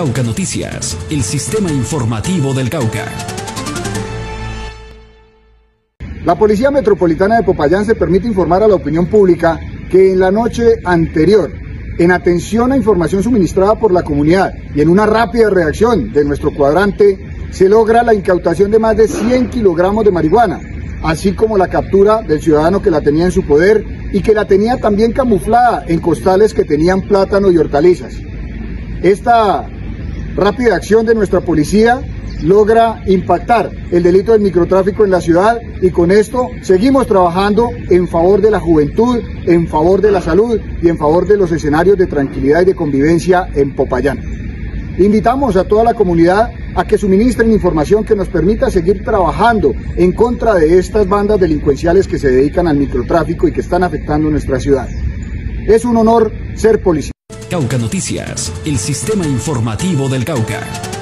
Cauca Noticias, el sistema informativo del Cauca. La Policía Metropolitana de Popayán se permite informar a la opinión pública que en la noche anterior, en atención a información suministrada por la comunidad y en una rápida reacción de nuestro cuadrante, se logra la incautación de más de 100 kilogramos de marihuana, así como la captura del ciudadano que la tenía en su poder y que la tenía también camuflada en costales que tenían plátano y hortalizas. Esta rápida acción de nuestra policía logra impactar el delito del microtráfico en la ciudad y con esto seguimos trabajando en favor de la juventud, en favor de la salud y en favor de los escenarios de tranquilidad y de convivencia en Popayán. Invitamos a toda la comunidad a que suministren información que nos permita seguir trabajando en contra de estas bandas delincuenciales que se dedican al microtráfico y que están afectando nuestra ciudad. Es un honor ser policía. Cauca Noticias, el sistema informativo del Cauca.